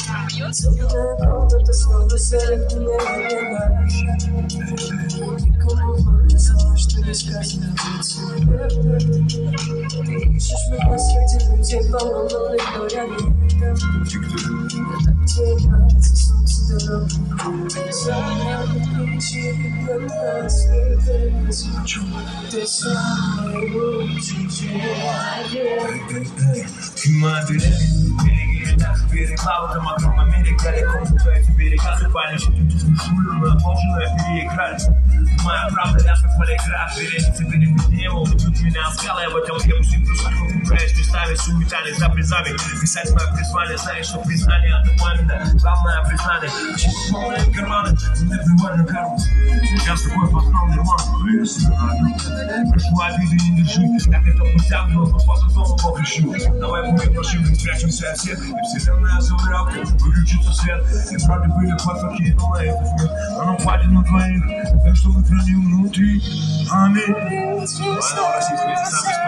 Ты так не необходим С тобой в глаза не плачу Значится впереди, значит Ты нужен мне как целый мир Темная комната снова зовет меня Никому знала, что сказано тебе Ты ищешь меня среди людей поломанных, там Так тебе нравится солнце дорога Самая ключи на нас Ты самый лучший человек берега, переплава там Далеко будто эти берега запали Шулер мы отложенное переиграли Моя правда ляжет в полиграф Вереницы перепитнево убьют меня скалы Я в этом веку сиплю сахар Пугаюсь местами суетами за призами Писать мое призвание Знаешь, что признание это память Главное признание. Чуть полные карманы Набивай на карму. Я с тобой познал нирвану Прошу обиды не держи Так это было, но по-другому Бог ищу Давай будем пошивать, спрячемся от всех. И вселенная завряд, выключится свет. И вроде бы легко покинула этот мир Оно падет на двоих, так что мы храним внутри. Аминь. Российская, если